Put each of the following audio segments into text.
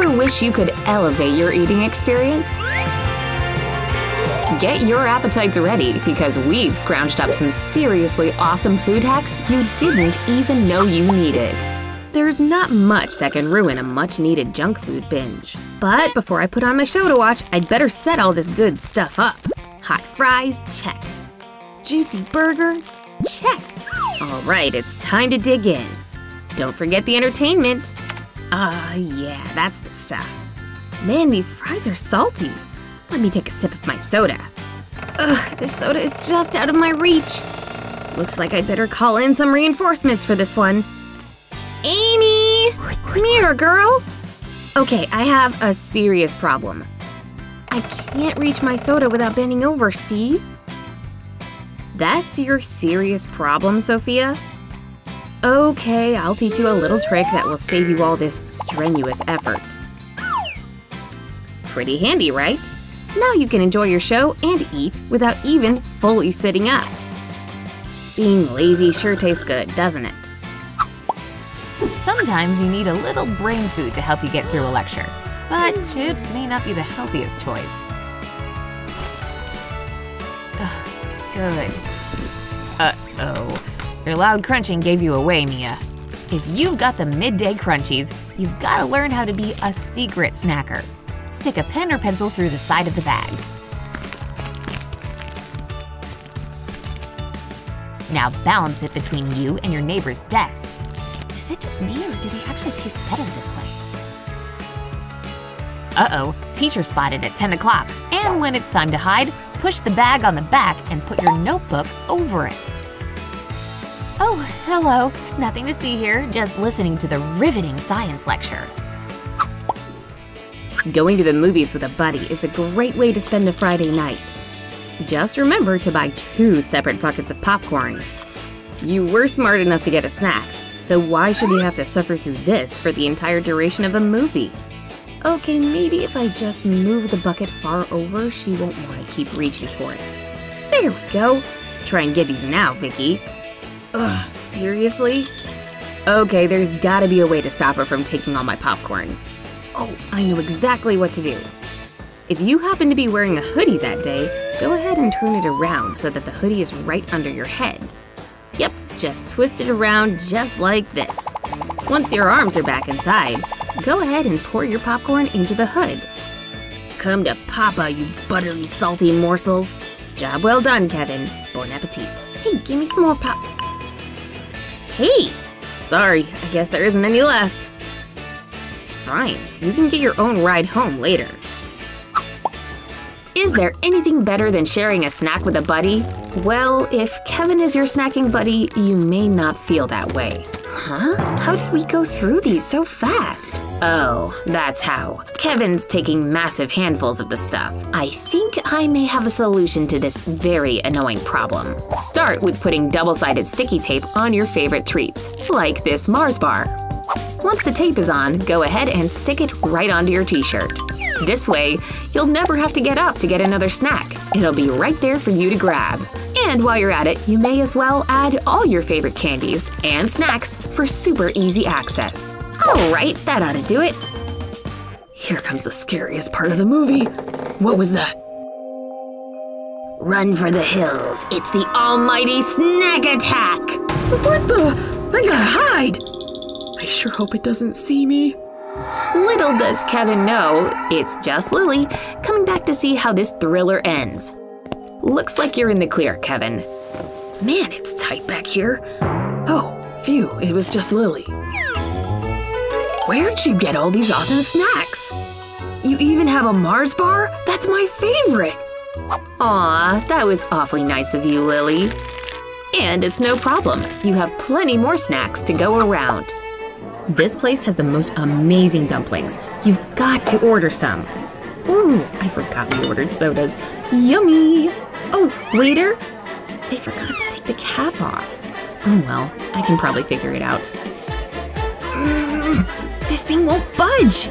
Ever wish you could elevate your eating experience? Get your appetites ready because we've scrounged up some seriously awesome food hacks you didn't even know you needed. There's not much that can ruin a much needed junk food binge. But before I put on my show to watch, I'd better set all this good stuff up. Hot fries, check. Juicy burger, check. All right, it's time to dig in. Don't forget the entertainment. Ah, yeah, that's the stuff. Man, these fries are salty. Let me take a sip of my soda. Ugh, this soda is just out of my reach. Looks like I'd better call in some reinforcements for this one. Amy! Come here, girl! Okay, I have a serious problem. I can't reach my soda without bending over, see? That's your serious problem, Sophia? Okay, I'll teach you a little trick that will save you all this strenuous effort. Pretty handy, right? Now you can enjoy your show and eat without even fully sitting up. Being lazy sure tastes good, doesn't it? Sometimes you need a little brain food to help you get through a lecture, but chips may not be the healthiest choice. Ugh, it's good. Uh-oh. Your loud crunching gave you away, Mia. If you've got the midday crunchies, you've gotta learn how to be a secret snacker. Stick a pen or pencil through the side of the bag. Now balance it between you and your neighbor's desks. Is it just me, or do they actually taste better this way? Uh-oh, teacher spotted at 10 o'clock. And when it's time to hide, push the bag on the back and put your notebook over it. Oh, hello. Nothing to see here, just listening to the riveting science lecture. Going to the movies with a buddy is a great way to spend a Friday night. Just remember to buy two separate buckets of popcorn. You were smart enough to get a snack, so why should you have to suffer through this for the entire duration of a movie? Okay, maybe if I just move the bucket far over, she won't want to keep reaching for it. There we go. Try and get these now, Vicky. Ugh, seriously? Okay, there's gotta be a way to stop her from taking all my popcorn. Oh, I know exactly what to do. If you happen to be wearing a hoodie that day, go ahead and turn it around so that the hoodie is right under your head. Yep, just twist it around just like this. Once your arms are back inside, go ahead and pour your popcorn into the hood. Come to Papa, you buttery, salty morsels. Job well done, Kevin. Bon appetit. Hey, give me some more pop. Hey! Sorry, I guess there isn't any left. Fine, you can get your own ride home later. Is there anything better than sharing a snack with a buddy? Well, if Kevin is your snacking buddy, you may not feel that way. Huh? How did we go through these so fast? Oh, that's how. Kevin's taking massive handfuls of the stuff. I think I may have a solution to this very annoying problem. Start with putting double-sided sticky tape on your favorite treats, like this Mars bar. Once the tape is on, go ahead and stick it right onto your t-shirt. This way, you'll never have to get up to get another snack. It'll be right there for you to grab. And while you're at it, you may as well add all your favorite candies and snacks for super easy access. Alright, that ought to do it. Here comes the scariest part of the movie. What was that? Run for the hills. It's the almighty snack attack! What the? I gotta hide! I sure hope it doesn't see me. Little does Kevin know, it's just Lily, coming back to see how this thriller ends. Looks like you're in the clear, Kevin. Man, it's tight back here. Oh, phew, it was just Lily. Where'd you get all these awesome snacks? You even have a Mars bar? That's my favorite! Aw, that was awfully nice of you, Lily. And it's no problem. You have plenty more snacks to go around. This place has the most amazing dumplings. You've got to order some. Ooh, I forgot we ordered sodas. Yummy! Oh, waiter! They forgot to take the cap off. Oh well, I can probably figure it out. This thing won't budge!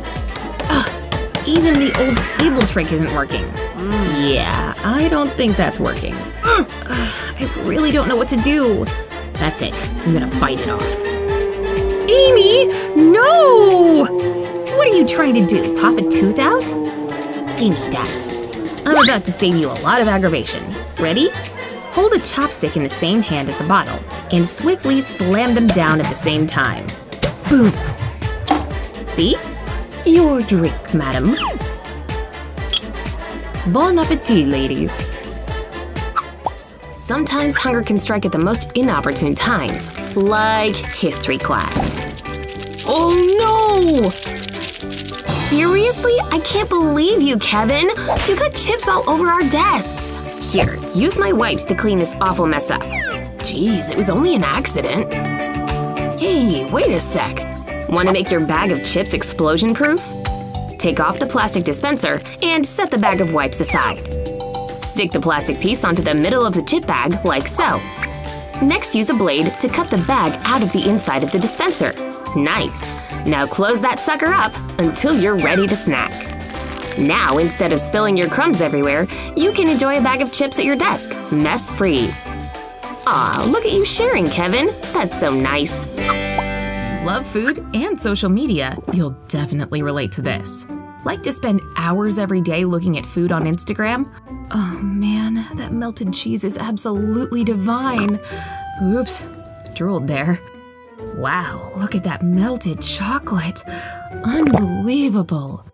Ugh, even the old table trick isn't working. Yeah, I don't think that's working. Ugh, I really don't know what to do. That's it. I'm gonna bite it off. Amy! No! What are you trying to do, pop a tooth out? Give me that. I'm about to save you a lot of aggravation. Ready? Hold a chopstick in the same hand as the bottle and swiftly slam them down at the same time. Boom! See? Your drink, madam. Bon appetit, ladies. Sometimes hunger can strike at the most inopportune times, like history class. Oh no! Seriously? I can't believe you, Kevin! You got chips all over our desks! Here, use my wipes to clean this awful mess up. Jeez, it was only an accident. Hey, wait a sec. Want to make your bag of chips explosion-proof? Take off the plastic dispenser and set the bag of wipes aside. Stick the plastic piece onto the middle of the chip bag, like so. Next, use a blade to cut the bag out of the inside of the dispenser. Nice! Now close that sucker up until you're ready to snack. Now, instead of spilling your crumbs everywhere, you can enjoy a bag of chips at your desk, mess-free. Aw, look at you sharing, Kevin. That's so nice. Love food and social media, you'll definitely relate to this. Like to spend hours every day looking at food on Instagram? Oh man, that melted cheese is absolutely divine. Oops, drooled there. Wow, look at that melted chocolate. Unbelievable.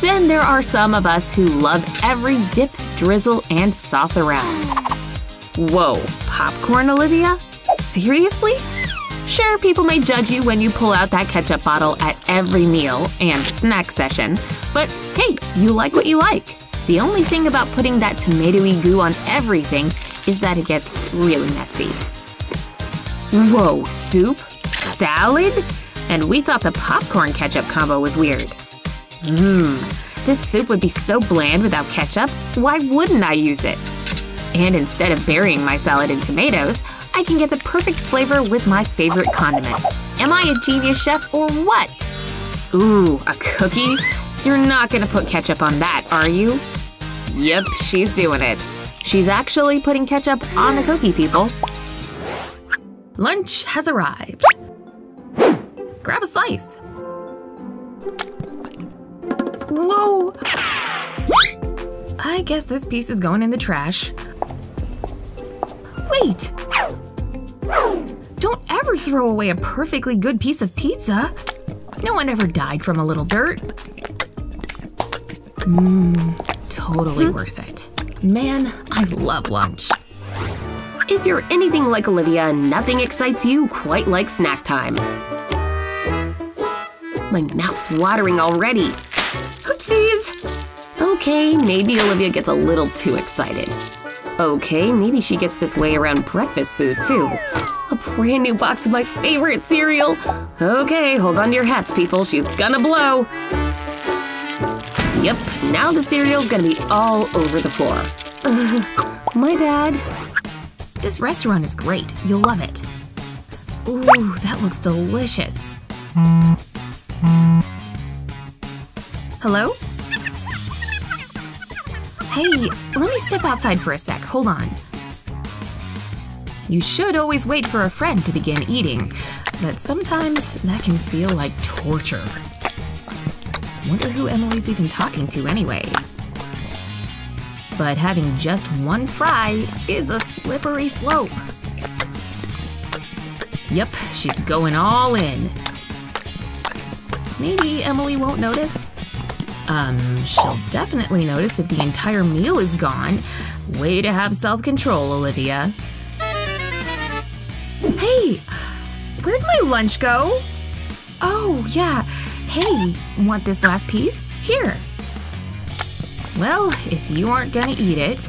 Then there are some of us who love every dip, drizzle, and sauce around. Whoa, popcorn, Olivia? Seriously? Sure, people may judge you when you pull out that ketchup bottle at every meal and snack session, but hey, you like what you like. The only thing about putting that tomatoey goo on everything is that it gets really messy. Whoa, soup? Salad? And we thought the popcorn ketchup combo was weird. Mmm, this soup would be so bland without ketchup, why wouldn't I use it? And instead of burying my salad in tomatoes, I can get the perfect flavor with my favorite condiment. Am I a genius chef or what? Ooh, a cookie? You're not gonna put ketchup on that, are you? Yep, she's doing it. She's actually putting ketchup on the cookie, people. Lunch has arrived. Grab a slice. Whoa! I guess this piece is going in the trash. Wait! Don't ever throw away a perfectly good piece of pizza. No one ever died from a little dirt. Mmm, totally hmm. worth it. Man, I love lunch. If you're anything like Olivia, nothing excites you quite like snack time. My mouth's watering already. Oopsies! Okay, maybe Olivia gets a little too excited. Okay, maybe she gets this way around breakfast food, too. A brand new box of my favorite cereal! Okay, hold on to your hats, people. She's gonna blow! Yep, now the cereal's gonna be all over the floor. Uh, my bad. This restaurant is great. You'll love it. Ooh, that looks delicious. Hello? Hey, let me step outside for a sec. Hold on. You should always wait for a friend to begin eating, but sometimes that can feel like torture. Wonder who Emily's even talking to anyway. But having just one fry is a slippery slope. Yep, she's going all in. Maybe Emily won't notice? Um, she'll definitely notice if the entire meal is gone. Way to have self-control, Olivia. Hey! Where'd my lunch go? Oh, yeah. Hey, want this last piece? Here! Well, if you aren't gonna eat it…